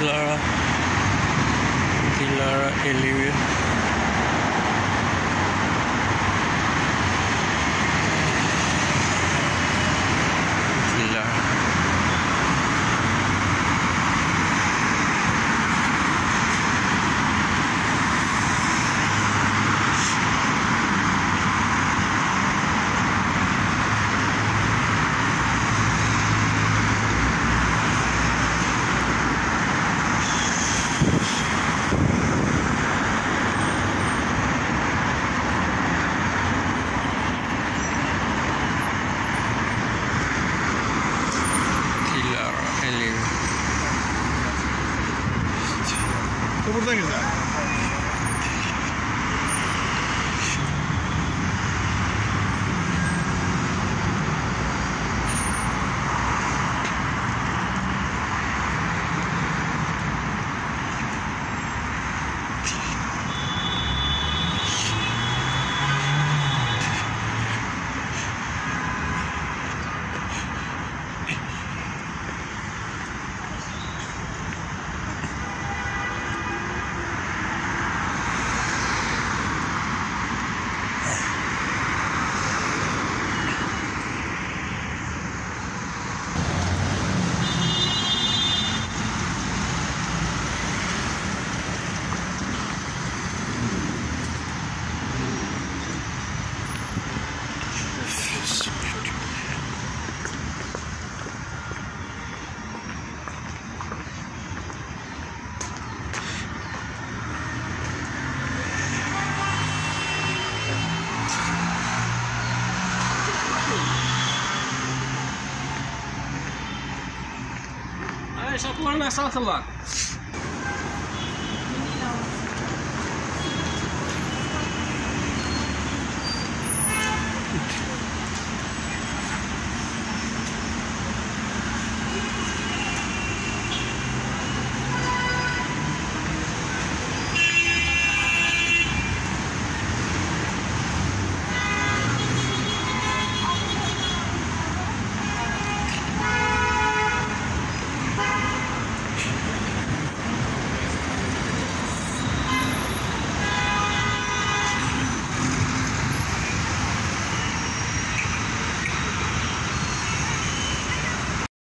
Lara. Elivia Tilara こぼさなきゃいない Hey, şapularına satın lan.